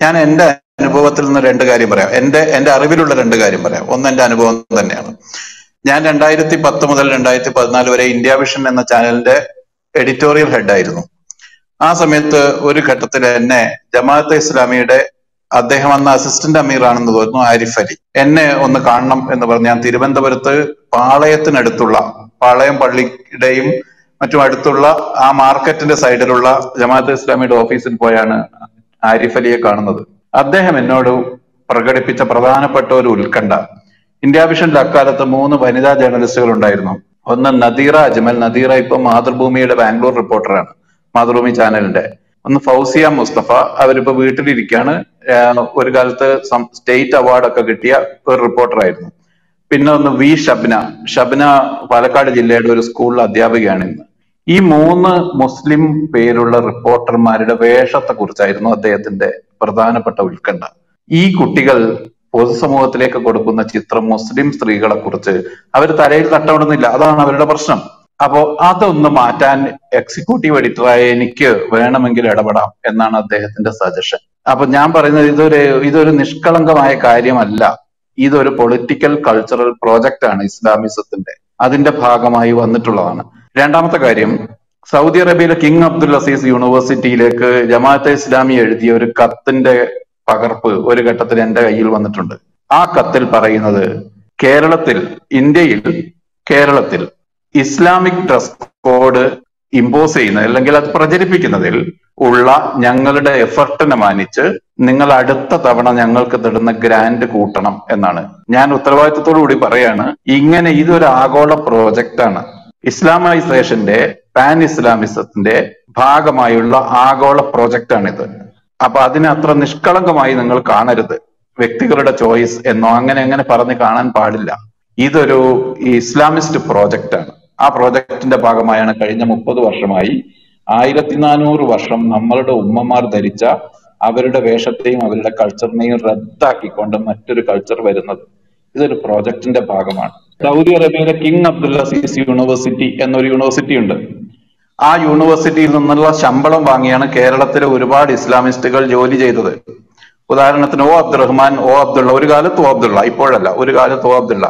ഞാൻ എന്റെ അനുഭവത്തിൽ നിന്ന് രണ്ട് കാര്യം പറയാം. എന്റെ എന്റെ അറിവിലുള്ള രണ്ട് കാര്യം പറയാം. ഒന്ന് എന്റെ അനുഭവം തന്നെയാണ്. ഞാൻ രണ്ടായിരത്തി പത്ത് മുതൽ രണ്ടായിരത്തി പതിനാല് വരെ ഇന്ത്യ വിഷൻ എന്ന ചാനലിന്റെ എഡിറ്റോറിയൽ ഹെഡായിരുന്നു. ആ സമയത്ത് ഒരു ഘട്ടത്തിൽ എന്നെ ജമാഅത്തെ ഇസ്ലാമിയുടെ അദ്ദേഹം അന്ന് അസിസ്റ്റന്റ് അമീർ ആണെന്ന് തോന്നുന്നു ആരിഫ് അലി. എന്നെ ഒന്ന് കാണണം എന്ന് പറഞ്ഞ് ഞാൻ തിരുവനന്തപുരത്ത് പാളയത്തിനടുത്തുള്ള പാളയം പള്ളിയുടെയും മറ്റും അടുത്തുള്ള ആ മാർക്കറ്റിന്റെ സൈഡിലുള്ള ജമാഅത്തെ ഇസ്ലാമിയുടെ ഓഫീസിൽ പോയാണ് ആരിഫ് അലിയെ കാണുന്നത്. അദ്ദേഹം എന്നോട് പ്രകടിപ്പിച്ച പ്രധാനപ്പെട്ട ഒരു ഉത്കണ്ഠ. ഇന്ത്യ വിഷനിൽ അക്കാലത്ത് മൂന്ന് വനിതാ ജേർണലിസ്റ്റുകൾ ഉണ്ടായിരുന്നു. ഒന്ന് നദീറ അജ്മൽ. നദീറ ഇപ്പൊ മാതൃഭൂമിയുടെ ബാംഗ്ലൂർ റിപ്പോർട്ടറാണ് മാതൃഭൂമി ചാനലിന്റെ. ഒന്ന് ഫൗസിയ മുസ്തഫ. അവരിപ്പോ വീട്ടിലിരിക്കാണ്. ഒരു കാലത്ത് സ്റ്റേറ്റ് അവാർഡൊക്കെ കിട്ടിയ ഒരു റിപ്പോർട്ടറായിരുന്നു. പിന്നെ ഒന്ന് വി ഷബ്ന. ഷബ്ന പാലക്കാട് ജില്ലയുടെ ഒരു സ്കൂളിലെ അധ്യാപികയാണ് ഇന്ന്. ഈ മൂന്ന് മുസ്ലിം പേരുള്ള റിപ്പോർട്ടർമാരുടെ വേഷത്തെ കുറിച്ചായിരുന്നു അദ്ദേഹത്തിന്റെ പ്രധാനപ്പെട്ട ഉത്കണ്ഠ. ഈ കുട്ടികൾ പൊതുസമൂഹത്തിലേക്ക് കൊടുക്കുന്ന ചിത്രം മുസ്ലിം സ്ത്രീകളെ കുറിച്ച് അവർ തലയിൽ തട്ടമിടുന്നില്ല. അതാണ് അവരുടെ പ്രശ്നം. അപ്പോ അതൊന്ന് മാറ്റാൻ എക്സിക്യൂട്ടീവ് എഡിറ്ററായ എനിക്ക് വേണമെങ്കിൽ ഇടപെടാം എന്നാണ് അദ്ദേഹത്തിന്റെ സജഷൻ അപ്പൊ ഞാൻ പറയുന്നത് ഇതൊരു ഇതൊരു നിഷ്കളങ്കമായ കാര്യമല്ല. ഇതൊരു പൊളിറ്റിക്കൽ കൾച്ചറൽ പ്രോജക്റ്റ് ആണ് ഇസ്ലാമിസത്തിന്റെ. അതിന്റെ ഭാഗമായി വന്നിട്ടുള്ളതാണ്. രണ്ടാമത്തെ കാര്യം സൗദി അറേബ്യയിലെ കിങ് അബ്ദുൽ അസീസ് യൂണിവേഴ്സിറ്റിയിലേക്ക് ജമാഅത്തെ ഇസ്ലാമി എഴുതിയ ഒരു കത്തിന്റെ പകർപ്പ് ഒരു ഘട്ടത്തിൽ എന്റെ കയ്യിൽ വന്നിട്ടുണ്ട്. ആ കത്തിൽ പറയുന്നത് കേരളത്തിൽ ഇന്ത്യയിൽ കേരളത്തിൽ ഇസ്ലാമിക് ഡ്രസ് കോഡ് ഇമ്പോസ് ചെയ്യുന്നത് അല്ലെങ്കിൽ അത് പ്രചരിപ്പിക്കുന്നതിൽ ഉള്ള ഞങ്ങളുടെ എഫർട്ടിനെ മാനിച്ച് നിങ്ങൾ അടുത്ത തവണ ഞങ്ങൾക്ക് തരുന്ന ഗ്രാൻഡ് കൂട്ടണം എന്നാണ്. ഞാൻ ഉത്തരവാദിത്തത്തോടു കൂടി പറയാണ് ഇങ്ങനെ ഇതൊരു ആഗോള പ്രോജക്റ്റ് ആണ് ഇസ്ലാമൈസേഷന്റെ പാൻ ഇസ്ലാമിസത്തിന്റെ ഭാഗമായുള്ള ആഗോള പ്രോജക്റ്റ് ആണിത് അപ്പൊ അതിനെ അത്ര നിഷ്കളങ്കമായി നിങ്ങൾ കാണരുത്. വ്യക്തികളുടെ ചോയ്സ് എന്നോ അങ്ങനെ അങ്ങനെ പറഞ്ഞ് കാണാൻ പാടില്ല. ഇതൊരു ഇസ്ലാമിസ്റ്റ് പ്രോജക്റ്റ് ആണ് ആ പ്രോജക്റ്റിന്റെ ഭാഗമായാണ് കഴിഞ്ഞ മുപ്പത് വർഷമായി ആയിരത്തി നാനൂറ് വർഷം നമ്മളുടെ ഉമ്മമാർ ധരിച്ച അവരുടെ വേഷത്തെയും അവരുടെ കൾച്ചറിനെയും റദ്ദാക്കിക്കൊണ്ട് മറ്റൊരു കൾച്ചർ വരുന്നത്. ഇതൊരു പ്രോജക്റ്റിന്റെ ഭാഗമാണ്. സൗദി അറേബ്യയിലെ കിങ് അബ്ദുൽ അസീസ് യൂണിവേഴ്സിറ്റി എന്നൊരു യൂണിവേഴ്സിറ്റി ഉണ്ട്. ആ യൂണിവേഴ്സിറ്റിയിൽ നിന്നുള്ള ശമ്പളം വാങ്ങിയാണ് കേരളത്തിലെ ഒരുപാട് ഇസ്ലാമിസ്റ്റുകൾ ജോലി ചെയ്തത്. ഉദാഹരണത്തിന് ഓ അബ്ദുറഹ്മാൻ ഓ അബ്ദുള്ള ഒരു കാലത്ത് ഓ അബ്ദുള്ള ഇപ്പോഴല്ല ഒരു കാലത്ത് ഓ അബ്ദുള്ള.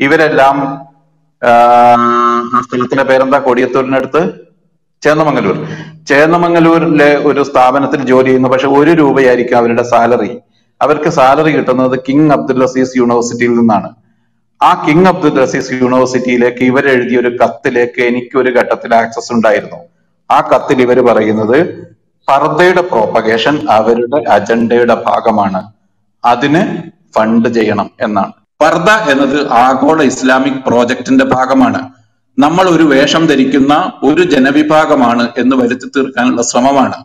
ഇവരെല്ലാം സ്ഥലത്തിന്റെ പേരെന്താ? കൊടിയത്തൂരിനടുത്ത് ചേന്നമംഗലൂർ. ചേന്നമംഗലൂരിലെ ഒരു സ്ഥാപനത്തിൽ ജോലി ചെയ്യുന്നു. പക്ഷെ ഒരു രൂപയായിരിക്കും അവരുടെ സാലറി. അവർക്ക് സാലറി കിട്ടുന്നത് കിങ് അബ്ദുൽ അസീസ് യൂണിവേഴ്സിറ്റിയിൽ നിന്നാണ്. ആ കിങ് അബ്ദുൽ റസീസ് യൂണിവേഴ്സിറ്റിയിലേക്ക് ഇവർ എഴുതിയ ഒരു കത്തിലേക്ക് എനിക്ക് ഒരു ഘട്ടത്തിൽ ആക്സസ് ഉണ്ടായിരുന്നു. ആ കത്തിൽ ഇവർ പറയുന്നത് പർദയുടെ പ്രോപ്പഗേഷൻ അവരുടെ അജണ്ടയുടെ ഭാഗമാണ്. അതിന് ഫണ്ട് ചെയ്യണം എന്നാണ്. പർദ എന്നത് ആഗോള ഇസ്ലാമിക് പ്രോജക്റ്റിന്റെ ഭാഗമാണ്. നമ്മൾ ഒരു വേഷം ധരിക്കുന്ന ഒരു ജനവിഭാഗമാണ് എന്ന് വരുത്തി തീർക്കാനുള്ള ശ്രമമാണ്.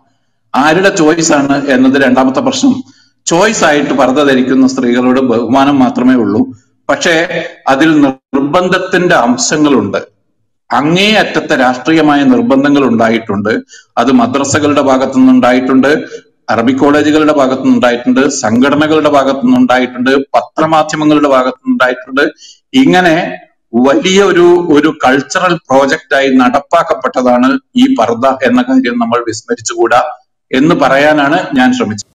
ആരുടെ ചോയ്സ് ആണ് എന്നത് രണ്ടാമത്തെ പ്രശ്നം. ചോയ്സ് ആയിട്ട് പർദ്ദ ധരിക്കുന്ന സ്ത്രീകളോട് ബഹുമാനം മാത്രമേ ഉള്ളൂ. പക്ഷേ അതിൽ നിർബന്ധത്തിന്റെ അംശങ്ങളുണ്ട്. അങ്ങേയറ്റത്തെ രാഷ്ട്രീയമായ നിർബന്ധങ്ങൾ ഉണ്ടായിട്ടുണ്ട്. അത് മദ്രസകളുടെ ഭാഗത്തു നിന്നുണ്ടായിട്ടുണ്ട് അറബി കോളേജുകളുടെ ഭാഗത്തു നിന്നുണ്ടായിട്ടുണ്ട് സംഘടനകളുടെ ഭാഗത്തു നിന്നുണ്ടായിട്ടുണ്ട് പത്രമാധ്യമങ്ങളുടെ ഭാഗത്തു നിന്നുണ്ടായിട്ടുണ്ട് ഇങ്ങനെ വലിയ ഒരു ഒരു കൾച്ചറൽ പ്രോജക്റ്റായി നടപ്പാക്കപ്പെട്ടതാണ് ഈ പർദ്ദ എന്ന കാര്യം നമ്മൾ വിസ്മരിച്ചുകൂടാ എന്ന് പറയാനാണ് ഞാൻ ശ്രമിച്ചത്.